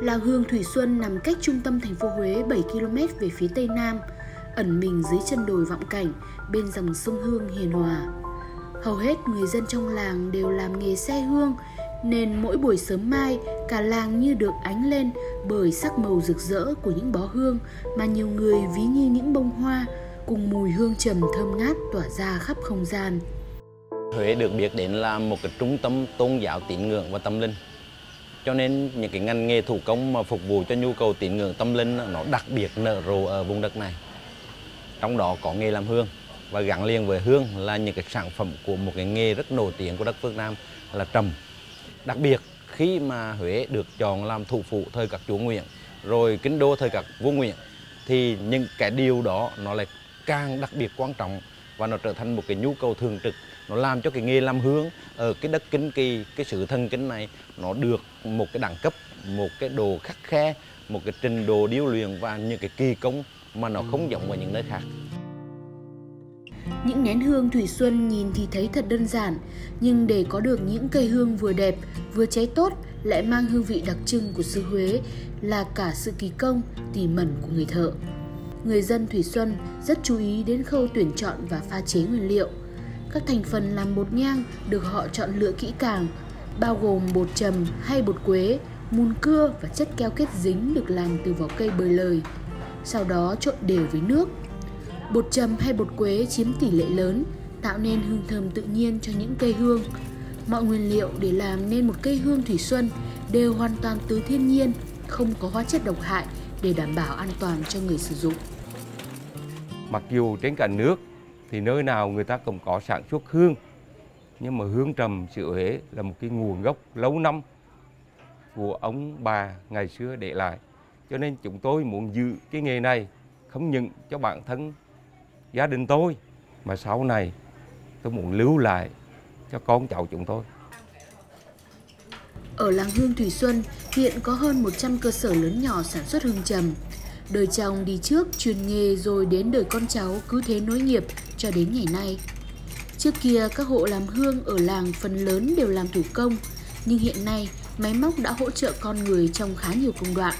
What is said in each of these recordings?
Làng Hương Thủy Xuân nằm cách trung tâm thành phố Huế 7 km về phía tây nam, ẩn mình dưới chân đồi vọng cảnh bên dòng sông Hương hiền hòa. Hầu hết người dân trong làng đều làm nghề xe hương, nên mỗi buổi sớm mai cả làng như được ánh lên bởi sắc màu rực rỡ của những bó hương mà nhiều người ví như những bông hoa cùng mùi hương trầm thơm ngát tỏa ra khắp không gian. Huế được biết đến là một cái trung tâm tôn giáo tín ngưỡng và tâm linh. Cho nên những cái ngành nghề thủ công mà phục vụ cho nhu cầu tín ngưỡng tâm linh nó đặc biệt nở rộ ở vùng đất này. Trong đó có nghề làm hương và gắn liền với hương là những cái sản phẩm của một cái nghề rất nổi tiếng của đất phương Nam là trầm. Đặc biệt, khi mà Huế được chọn làm thủ phủ thời các chúa Nguyễn, rồi kinh đô thời các vua Nguyễn, thì những cái điều đó nó lại càng đặc biệt quan trọng và nó trở thành một cái nhu cầu thường trực nó làm cho cái nghề làm hương ở cái đất kinh kỳ cái sự thân kính này nó được một cái đẳng cấp một cái đồ khắc khe một cái trình độ điêu luyện và những cái kỳ công mà nó không giống ở những nơi khác những nén hương thủy xuân nhìn thì thấy thật đơn giản, nhưng để có được những cây hương vừa đẹp, vừa cháy tốt lại mang hương vị đặc trưng của xứ Huế là cả sự kỳ công, tỉ mẩn của người thợ. Người dân Thủy Xuân rất chú ý đến khâu tuyển chọn và pha chế nguyên liệu. Các thành phần làm bột nhang được họ chọn lựa kỹ càng, bao gồm bột trầm hay bột quế, mùn cưa và chất keo kết dính được làm từ vỏ cây bời lời. Sau đó trộn đều với nước, Bột trầm hay bột quế chiếm tỷ lệ lớn, tạo nên hương thơm tự nhiên cho những cây hương. Mọi nguyên liệu để làm nên một cây hương thủy xuân đều hoàn toàn từ thiên nhiên, không có hóa chất độc hại để đảm bảo an toàn cho người sử dụng. Mặc dù trên cả nước thì nơi nào người ta cũng có sản xuất hương, nhưng mà hương trầm xứ Huế là một cái nguồn gốc lâu năm của ông bà ngày xưa để lại. Cho nên chúng tôi muốn giữ cái nghề này không những cho bản thân gia đình tôi mà sau này tôi muốn lưu lại cho con cháu chúng tôi. Ở làng Hương Thủy Xuân hiện có hơn 100 cơ sở lớn nhỏ sản xuất hương trầm. Đời chồng đi trước truyền nghề rồi đến đời con cháu cứ thế nối nghiệp cho đến ngày nay. Trước kia các hộ làm hương ở làng phần lớn đều làm thủ công, nhưng hiện nay máy móc đã hỗ trợ con người trong khá nhiều công đoạn.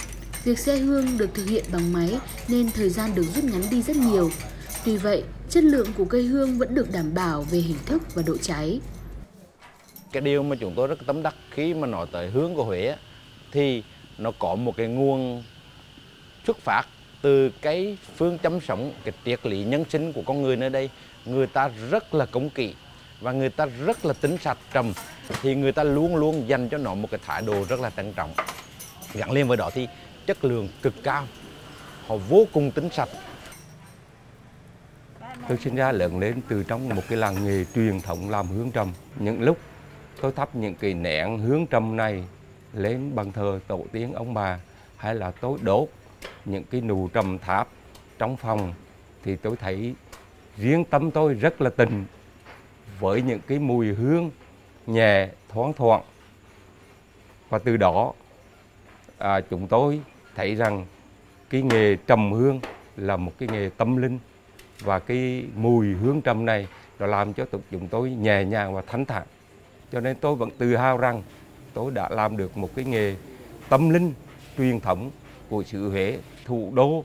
Việc xe hương được thực hiện bằng máy nên thời gian được rút ngắn đi rất nhiều, Tuy vậy, chất lượng của cây hương vẫn được đảm bảo về hình thức và độ cháy. Cái điều mà chúng tôi rất tấm đắc khi mà nói tới hương của Huế thì nó có một cái nguồn xuất phát từ cái phương châm sống, cái triết lý nhân sinh của con người nơi đây. Người ta rất là cống kỵ và người ta rất là tính sạch trầm thì người ta luôn luôn dành cho nó một cái thái độ rất là trân trọng. Gắn liền với đó thì chất lượng cực cao, họ vô cùng tính sạch Tôi sinh ra lớn lên từ trong một cái làng nghề truyền thống làm hương trầm. Những lúc tôi thắp những cái nén hương trầm này lên bàn thờ tổ tiên ông bà hay là tôi đốt những cái nụ trầm tháp trong phòng thì tôi thấy riêng tâm tôi rất là tình với những cái mùi hương nhẹ thoáng thoảng. Và từ đó à, chúng tôi thấy rằng cái nghề trầm hương là một cái nghề tâm linh. Và cái mùi hương trầm này nó làm cho chúng tôi nhẹ nhàng và thanh thản. Cho nên tôi vẫn tự hào rằng tôi đã làm được một cái nghề tâm linh truyền thống của xứ Huế thủ đô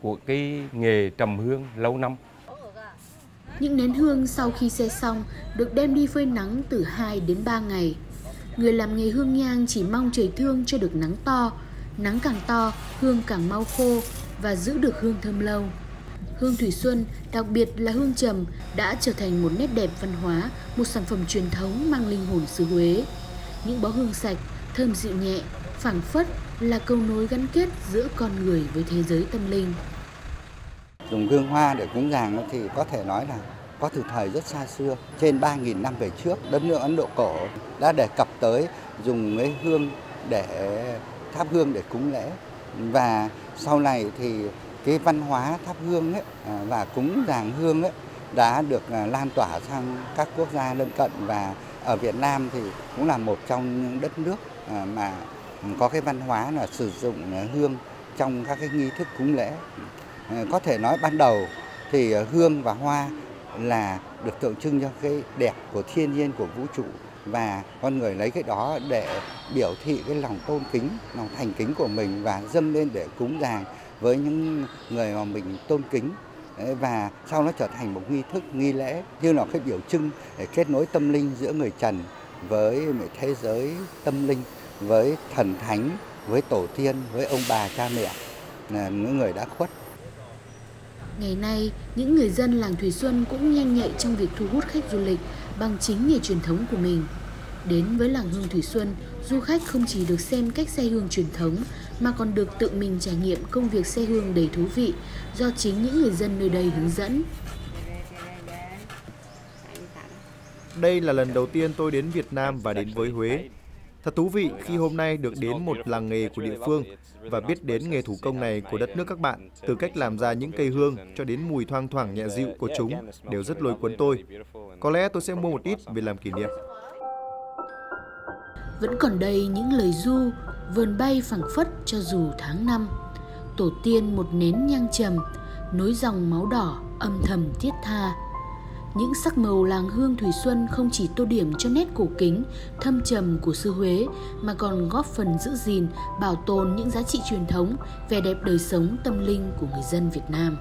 của cái nghề trầm hương lâu năm những nén hương sau khi xe xong được đem đi phơi nắng từ 2 đến 3 ngày. Người làm nghề hương nhang chỉ mong trời thương cho được nắng to, nắng càng to, hương càng mau khô và giữ được hương thơm lâu. Hương Thủy Xuân, đặc biệt là hương trầm, đã trở thành một nét đẹp văn hóa, một sản phẩm truyền thống mang linh hồn xứ Huế. Những bó hương sạch, thơm dịu nhẹ, phảng phất là cầu nối gắn kết giữa con người với thế giới tâm linh. Dùng hương hoa để cúng dường thì có thể nói là có từ thời rất xa xưa, trên 3.000 năm về trước, đất nước Ấn Độ cổ đã đề cập tới dùng cái hương để thắp hương để cúng lễ. Và sau này thì cái văn hóa thắp hương ấy, à, và cúng dường hương ấy, đã được à, lan tỏa sang các quốc gia lân cận và ở Việt Nam thì cũng là một trong những đất nước à, mà có cái văn hóa là sử dụng à, hương trong các cái nghi thức cúng lễ. À, có thể nói ban đầu thì à, hương và hoa là được tượng trưng cho cái đẹp của thiên nhiên của vũ trụ và con người lấy cái đó để biểu thị cái lòng tôn kính, lòng thành kính của mình và dâng lên để cúng dường với những người mà mình tôn kính ờ, và sau nó trở thành một nghi thức nghi lễ như là cái biểu trưng để kết nối tâm linh giữa người trần với thế giới tâm linh với thần thánh với tổ tiên với ông bà cha mẹ là những người đã khuất Ngày nay, những người dân làng Thủy Xuân cũng nhanh nhạy trong việc thu hút khách du lịch bằng chính nghề truyền thống của mình. Đến với làng Hương Thủy Xuân, du khách không chỉ được xem cách xe hương truyền thống mà còn được tự mình trải nghiệm công việc xe hương đầy thú vị do chính những người dân nơi đây hướng dẫn. Đây là lần đầu tiên tôi đến Việt Nam và đến với Huế. Thật thú vị khi hôm nay được đến một làng nghề của địa phương và biết đến nghề thủ công này của đất nước các bạn, từ cách làm ra những cây hương cho đến mùi thoang thoảng nhẹ dịu của chúng đều rất lôi cuốn tôi. Có lẽ tôi sẽ mua một ít về làm kỷ niệm. Vẫn còn đây những lời du, vườn bay phẳng phất cho dù tháng năm. Tổ tiên một nén nhang trầm, nối dòng máu đỏ âm thầm thiết tha những sắc màu làng hương Thủy Xuân không chỉ tô điểm cho nét cổ kính, thâm trầm của xứ Huế mà còn góp phần giữ gìn, bảo tồn những giá trị truyền thống, vẻ đẹp đời sống tâm linh của người dân Việt Nam.